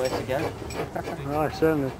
Ja, again. moeten certainly.